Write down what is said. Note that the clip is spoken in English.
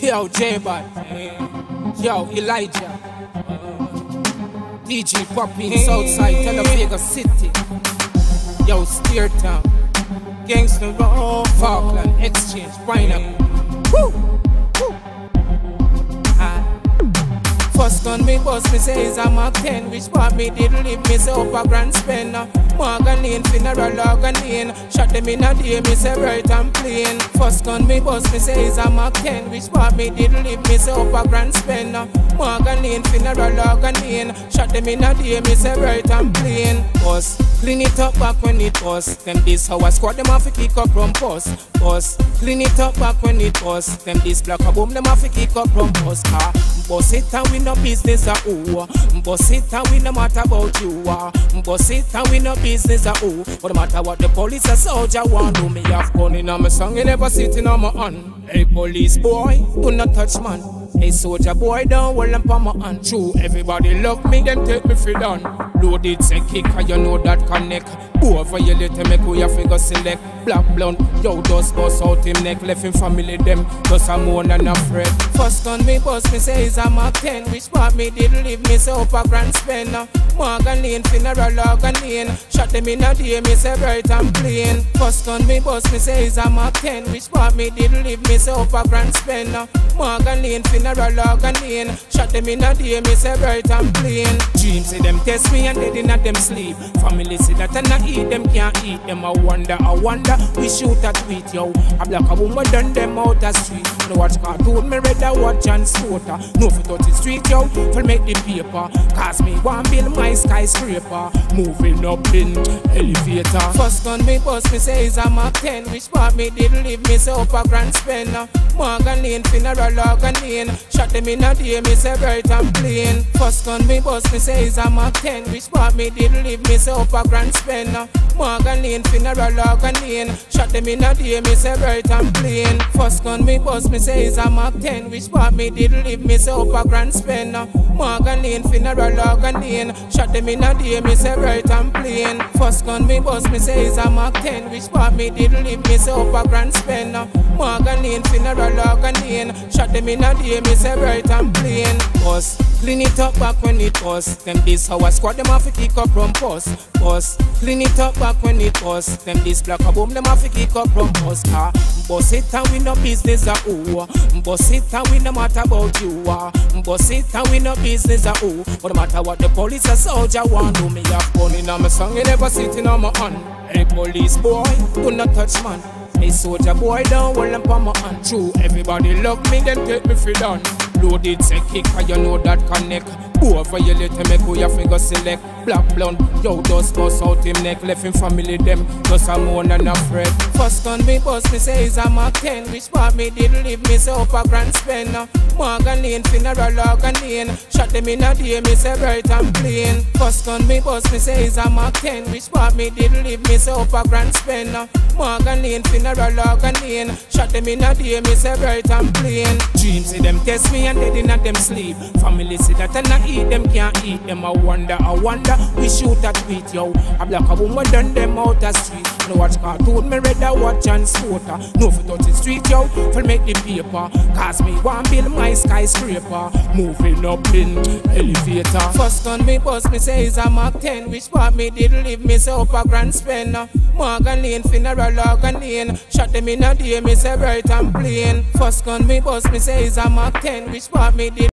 Yo, J-Bot. Yo, Elijah. DJ Poppy in Southside, Televiga City. Yo, Steer Town. Gangster Road, Falkland, Exchange, Pineapple. Woo! Gun me bust me say is a Mark 10 Which part me did leave me say up a grand spender uh, Morgan Lane, funeral organ lane Shot them in a day, me say right and plain. First gun me bust me say is a Mark 10 Which part me did leave me say up a grand spender uh, Morgan Lane, funeral organ lane Shot them in a day, me say right and plain. Bust, clean it up back when it was. Them this how I squad them off to kick up from post Bust, clean it up back when it was. Them this Blacka Boom them off to kick up from post ah. Bust it and we no business a who. Bust it and we no matter about you ah. Bust it and we no business a who. But no matter what the police or soldier want do Me have gun in my song, you never sitting on my hand. Hey police boy, do not touch man. Hey soldier boy, don't hold them on my hand. True, everybody love me, them take me for done Loaded say kick, and you know that connect Boy for you later make we a figure select. Black blonde, yo just bust out him neck. Left him family them, just a moan and a fret. First gun me bust me say is a Mark 10 Which part me did leave me say up a grand spender Morgan Lane, funeral organ lane Shot them in a day, me say bright and plain. First gun me bust me say is a Mark 10 Which part me did leave me say up a grand spender Morgan Lane, funeral organ lane Shot them in a day, me say bright and plain. Dreams say them test me and dead in a them sleep. Family say that and I eat them can't eat. Them I wonder, I wonder. We shoot a tweet yo. A black a woman done them out the street. No watch cartoon me read a watch and sporter No for the street yo. For make the paper. Cause me want build my skyscraper. Moving up in elevator. First gun me bust me say is a Mark 10 Which part me did leave me say up a grand spender. Morgan Lane, funeral organ lane Shot them in a day, me say bright and plain. First gun me bust me say is a Mark 10 Which part me did leave me up a grand spender uh, Morgan Lane, funeral organ lane Shot them in a day, me say bright and plain. First gun me bust me say is a Mark 10 Which part me did leave me up a grand spender uh, Morgan Lane, funeral organ lane Shot them in a day, me say bright and plain. First gun me bust me say is a Mark 10 Which part me did leave me up a grand spender uh, Morgan Lane, funeral organ lane Shot them in a day, me say bright and plain. Bust, clean it up back when it was. Them this how I squad them off kick up from post. Bust, clean it up back when it was. Them this Blacka Boom them off kick up from post. Ah. Bust it and we no business a who Bust it and we no matter about you. Ah. Bust it and we no business a who But no matter what the police or soldier want do Me have gun in my song, you never sitting on my hand. Hey police boy, do not touch man Hey soldier boy, don't hold them on my hand. True, everybody love me, then take me for done. Loaded say kick, and you know that connect For you later make we a figure select. Black blonde, yo just bust out him neck. Left him family them, a moan and a fret First gun me bust me say is a Mark 10 Which part me did leave me say up a grand spender uh, Morgan Lane, funeral organ lane Shot them in a day, me say bright and plain. First gun me bust me say is a Mark 10 Which part me did leave me say up a grand spender uh, Morgan Lane, funeral organ lane Shot them in a day, me say bright and plain. Dreams say them test me and dead in a them sleep. Family say that and I eat them can't eat them I wonder, I wonder. We shoot a tweet yo. A black a woman done them out the street. No watch cartoon, me read a watch and sporter No for touch the street yo, for make the paper. Cause me want build my skyscraper. Moving up in elevator. First gun me bust me say is a Mark 10 Which part me did leave me say up a grand spender Morgan Lane, funeral organ lane Shot them in a day, me say bright and plain. First gun me bust me say is a Mark 10 Which part me did